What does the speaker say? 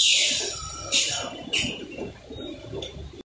you.